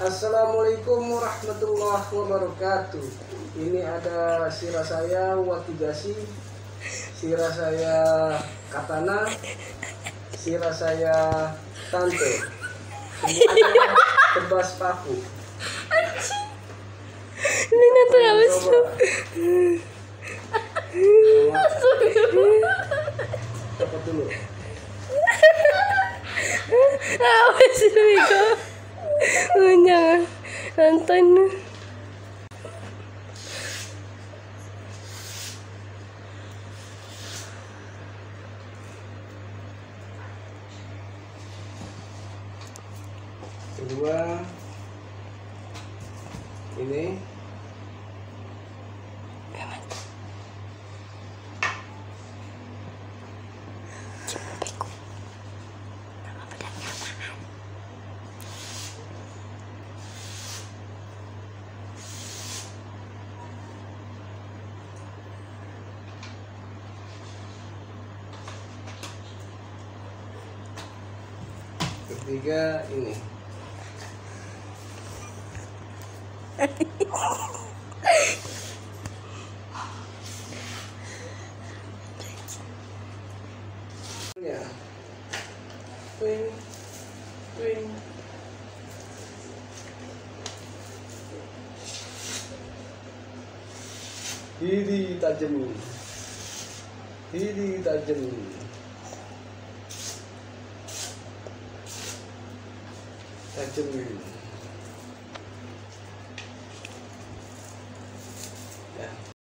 Assalamualaikum warahmatullahi wabarakatuh. Ini ada sirah saya Wakigasi, sirah saya Katana, sirah saya Tante. Semuanya tebas paku. Ini nanti? Coba. Dapat dulu. Apa sih Jangan nonton. Kedua ini ketiga ini. Ya. Twing twing Hidi tajam Hidi tajam Saçım büyüdü. Yeah.